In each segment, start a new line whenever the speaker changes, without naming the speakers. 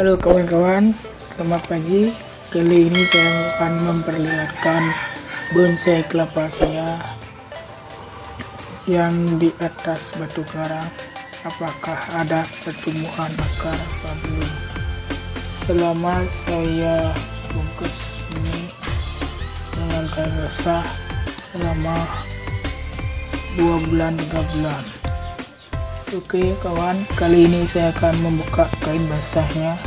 Halo kawan-kawan, selamat pagi. Kali ini saya akan memperlihatkan bonsai kelapa saya yang di atas batu karang. Apakah ada pertumbuhan akar apa belum? Selama saya bungkus ini dengan kain basah selama dua bulan tiga bulan. Oke kawan, kali ini saya akan membuka kain basahnya.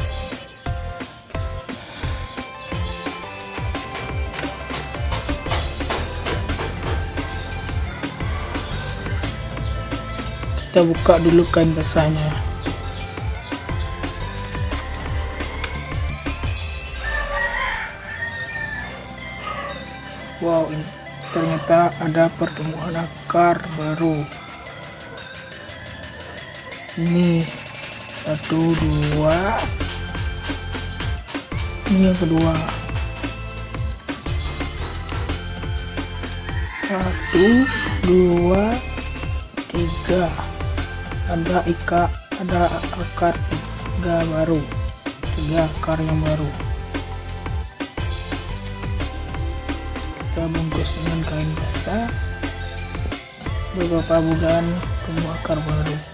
Kita buka dulu kain basahnya. Wow, ternyata ada pertumbuhan akar baru ini satu dua. Ini yang kedua. Satu dua tiga. Ada ika ada akar tiga baru. Tiga akar yang baru. Kita bungkus dengan kain basah. Beberapa bulan tumbuh akar baru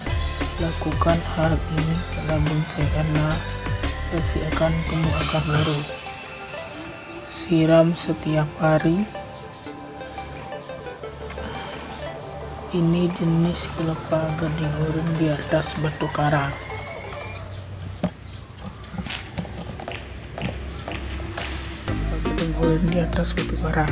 lakukan hal ini bonsai karena pasti akan tumbuh akar baru. Siram setiap hari. Ini jenis kelapa gading urun di atas batu karang gading urun di atas batu karang